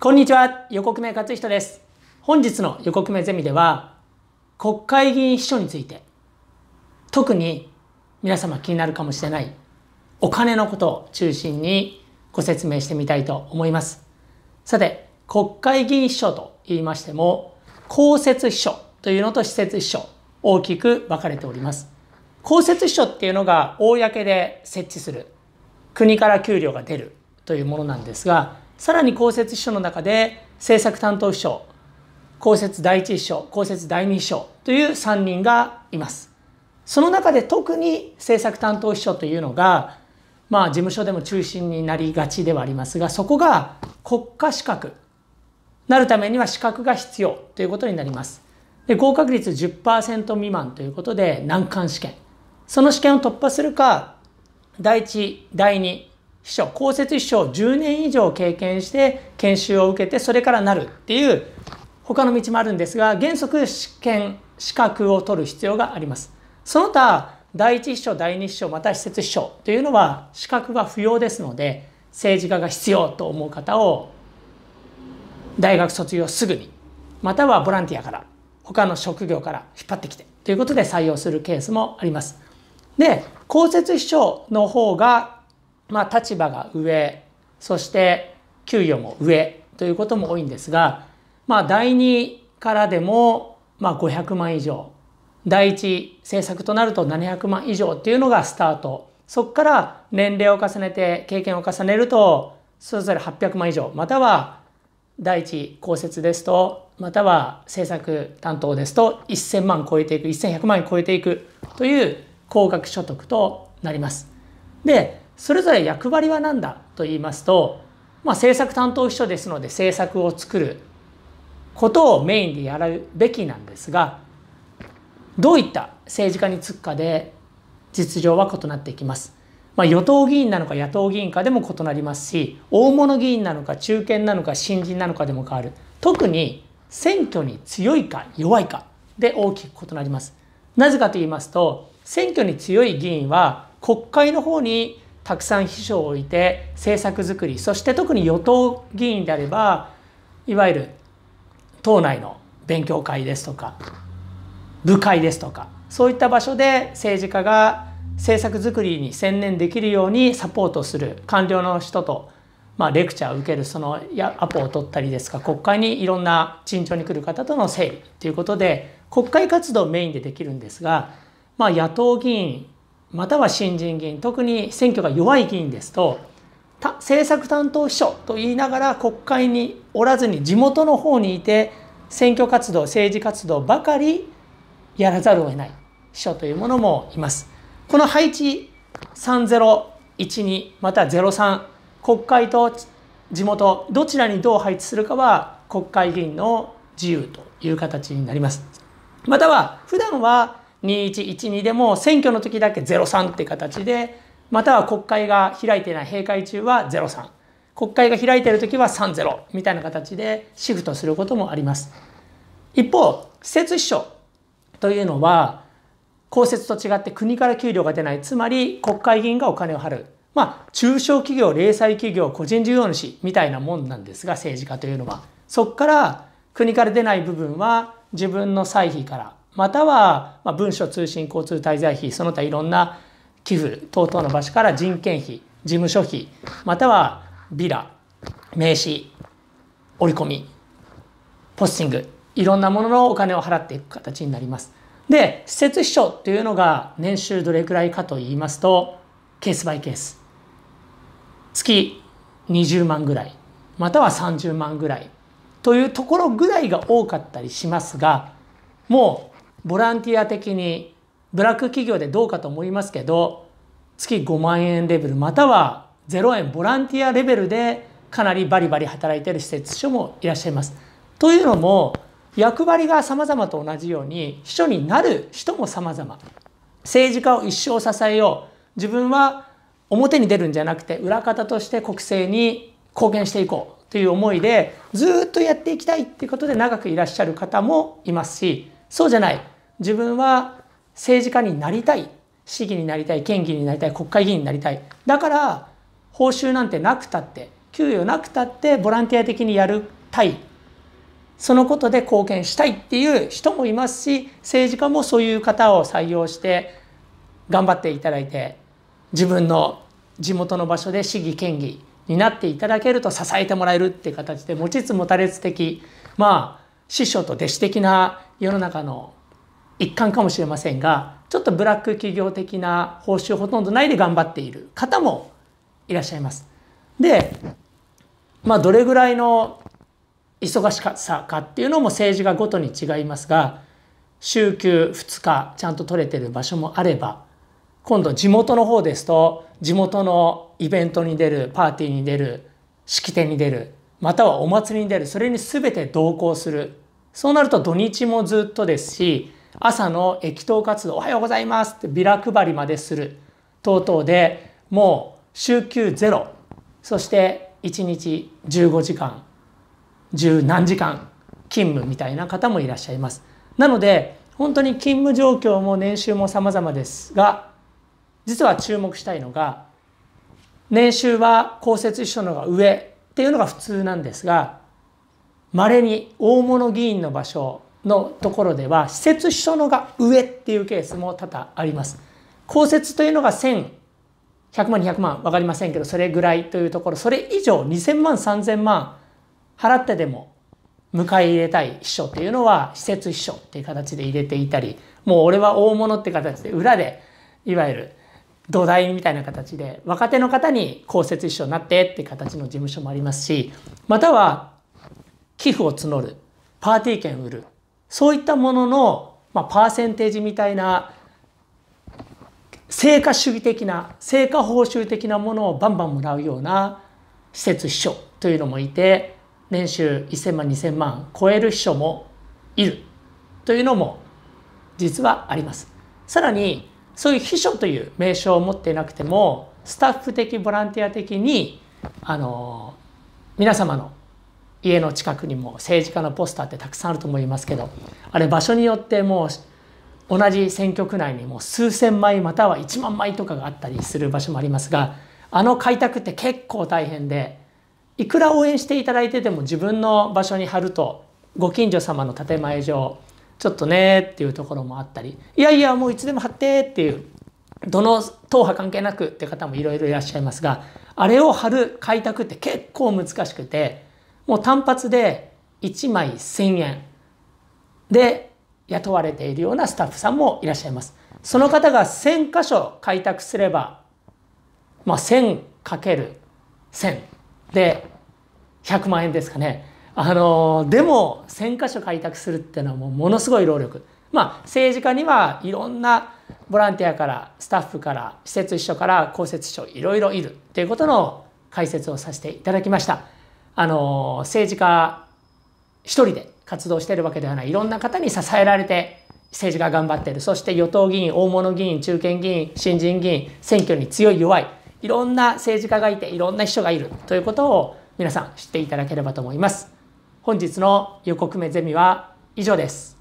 こんにちは横久米勝人です。本日の横久米ゼミでは国会議員秘書について特に皆様気になるかもしれないお金のことを中心にご説明してみたいと思います。さて国会議員秘書と言いましても公設秘書というのと施設秘書大きく分かれております。公設秘書っていうのが公で設置する国から給料が出るというものなんですがさらに公設秘書の中で政策担当秘書公設第一秘書公設第二秘書という3人がいます。その中で特に政策担当秘書というのがまあ事務所でも中心になりがちではありますがそこが国家資格なるためには資格が必要ということになります。で合格率10%未満ということで難関試験。その試験を突破するか第一第二秘書公設秘書を10年以上経験して研修を受けてそれからなるっていう他の道もあるんですが原則試験資格を取る必要がありますその他第一秘書第二秘書また施設秘書というのは資格が不要ですので政治家が必要と思う方を大学卒業すぐにまたはボランティアから他の職業から引っ張ってきてということで採用するケースもあります。で公設秘書の方が、まあ、立場が上そして給与も上ということも多いんですが、まあ、第2からでも、まあ、500万以上第1政策となると700万以上っていうのがスタートそこから年齢を重ねて経験を重ねるとそれぞれ800万以上または第一公設ですとまたは政策担当ですと1000万超えていく1100万超えていくという高額所得となります。でそれぞれ役割は何だと言いますと、まあ、政策担当秘書ですので政策を作ることをメインでやるべきなんですがどういった政治家に就くかで実情は異なっていきます。まあ、与党議員なのか野党議員かでも異なりますし大物議員なのか中堅なのか新人なのかでも変わる特に選挙に強いか弱いかで大きく異なります。なぜかと言いますと選挙に強い議員は国会の方にたくさん秘書を置いて政策づくりそして特に与党議員であればいわゆる党内の勉強会ですとか部会ですとかそういった場所で政治家が政策づくりに専念できるようにサポートする官僚の人と、まあ、レクチャーを受けるそのアポを取ったりですか国会にいろんな陳情に来る方との整理ということで国会活動をメインでできるんですがまあ、野党議員または新人議員特に選挙が弱い議員ですと政策担当秘書と言いながら国会におらずに地元の方にいて選挙活動政治活動ばかりやらざるを得ない秘書というものもいます。この配置3012また03国会と地元どちらにどう配置するかは国会議員の自由という形になります。または普段は2112でも選挙の時だけ03って形でまたは国会が開いていない閉会中は03国会が開いている時は30みたいな形でシフトすることもあります。一方施設秘書というのは公設と違って国から給料が出ない。つまり国会議員がお金を払うまあ中小企業零細企業個人事業主みたいなもんなんですが政治家というのは。そこから国から出ない部分は自分の歳費からまたは文書通信交通滞在費その他いろんな寄付等々の場所から人件費事務所費またはビラ名刺折り込みポスティングいろんなもののお金を払っていく形になります。で施設秘書というのが年収どれくらいかと言いますとケースバイケース月20万ぐらいまたは30万ぐらいというところぐらいが多かったりしますがもうボランティア的にブラック企業でどうかと思いますけど月5万円レベルまたは0円ボランティアレベルでかなりバリバリ働いている施設所もいらっしゃいます。というのも役割が様々と同じように秘書になる人も様々。政治家を一生支えよう。自分は表に出るんじゃなくて裏方として国政に貢献していこう。という思いでずっとやっていきたいっていうことで長くいらっしゃる方もいますしそうじゃない。自分は政治家になりたい市議になりたい県議になりたい国会議員になりたい。だから報酬なんてなくたって給与なくたってボランティア的にやるたいそのことで貢献したいっていう人もいますし政治家もそういう方を採用して頑張っていただいて自分の地元の場所で市議県議になっていただけると支えてもらえるっていう形で持ちつ持たれつ的まあ師匠と弟子的な世の中の一環かもしれませんがちょっとブラック企業的な報酬ほとんどないで頑張っている方もいらっしゃいます。でまあどれぐらいの忙しさかっていうのも政治がごとに違いますが週休2日ちゃんと取れてる場所もあれば今度地元の方ですと地元のイベントに出るパーティーに出る式典に出るまたはお祭りに出るそれに全て同行するそうなると土日もずっとですし朝の駅頭活動「おはようございます」ってビラ配りまでする等々でもう週休ゼロそして1日15時間十何時間勤務みたいな方もいらっしゃいます。なので本当に勤務状況も年収も様々ですが実は注目したいのが年収は公設秘書のが上っていうのが普通なんですが稀に大物議員の場所のところでは施設秘書のが上っていうケースも多々あります。公設というのが1100万200万分かりませんけどそれぐらいというところそれ以上2000万3000万払ってでも迎え入れたい秘書っていうのは施設秘書っていう形で入れていたりもう俺は大物って形で裏でいわゆる土台みたいな形で若手の方に公設秘書になってっていう形の事務所もありますしまたは寄付を募るパーティー券売るそういったものの、まあ、パーセンテージみたいな成果主義的な成果報酬的なものをバンバンもらうような施設秘書というのもいて年収1,000万2,000万超える秘書もいるというのも実はあります。さらにそういう秘書という名称を持っていなくてもスタッフ的ボランティア的にあの皆様の家の近くにも政治家のポスターってたくさんあると思いますけどあれ場所によってもう同じ選挙区内にもう数千枚または1万枚とかがあったりする場所もありますがあの開拓って結構大変でいくら応援していただいてても自分の場所に貼るとご近所様の建前上ちょっとねっていうところもあったりいやいやもういつでも貼ってっていうどの党派関係なくって方もいろいろいらっしゃいますがあれを貼る開拓って結構難しくてもう単発で1枚1,000円で雇われているようなスタッフさんもいらっしゃいます。その方が1,000箇所開拓すれば、まあ、1,000×1000 で100万円ですかね。あのでも1,000箇所開拓するっていうのはもうものすごい労力。まあ政治家にはいろんなボランティアからスタッフから施設秘書から公設秘書いろいろいるっていうことの解説をさせていただきました。あの政治家一人で活動してるわけではないいろんな方に支えられて政治が頑張ってるそして与党議員大物議員中堅議員新人議員選挙に強い弱いいろんな政治家がいていろんな秘書がいるということを皆さん知っていただければと思います。本日の予告目ゼミは以上です。